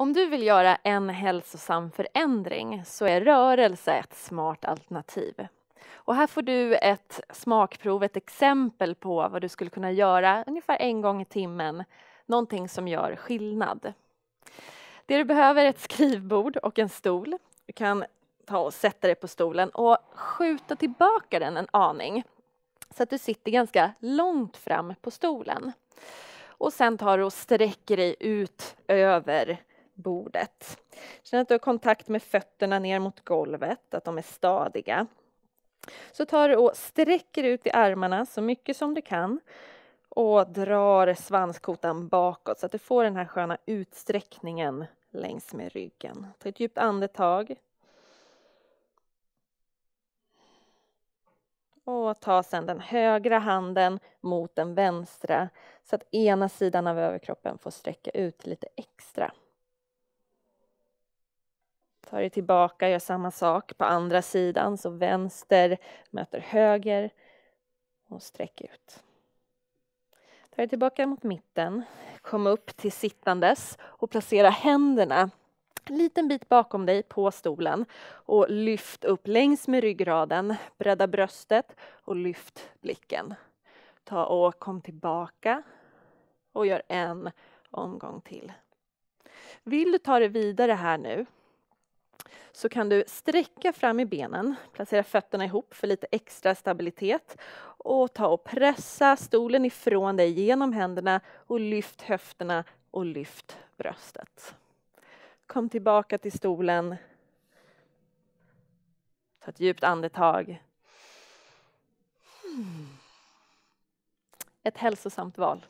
Om du vill göra en hälsosam förändring så är rörelse ett smart alternativ. Och här får du ett smakprov, ett exempel på vad du skulle kunna göra ungefär en gång i timmen. Någonting som gör skillnad. Det du behöver är ett skrivbord och en stol. Du kan ta och sätta dig på stolen och skjuta tillbaka den en aning så att du sitter ganska långt fram på stolen. Och sen tar du och sträcker dig ut över bordet. Känn att du har kontakt med fötterna ner mot golvet, att de är stadiga. Så tar du och sträcker ut i armarna så mycket som du kan och drar svanskotan bakåt så att du får den här sköna utsträckningen längs med ryggen. Ta ett djupt andetag. Och ta sedan den högra handen mot den vänstra så att ena sidan av överkroppen får sträcka ut lite extra. Ta dig tillbaka, gör samma sak på andra sidan, så vänster möter höger och sträck ut. Ta dig tillbaka mot mitten, kom upp till sittandes och placera händerna en liten bit bakom dig på stolen och lyft upp längs med ryggraden, bredda bröstet och lyft blicken. Ta och kom tillbaka och gör en omgång till. Vill du ta det vidare här nu så kan du sträcka fram i benen, placera fötterna ihop för lite extra stabilitet och ta och pressa stolen ifrån dig genom händerna och lyft höfterna och lyft bröstet. Kom tillbaka till stolen. Ta ett djupt andetag. Hmm. Ett hälsosamt val.